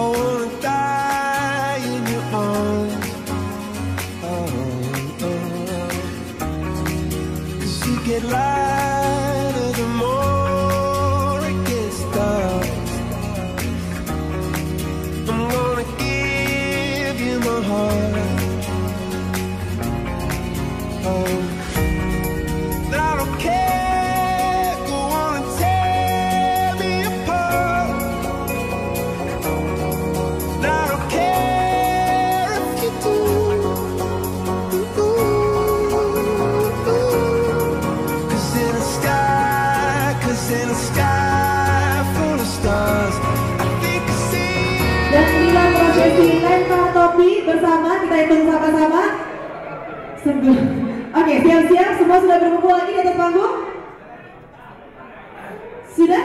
I prosesi lempar topi bersama kita hitung sama-sama. Oke, siap-siap semua sudah berkumpul lagi di atas panggung? Sudah?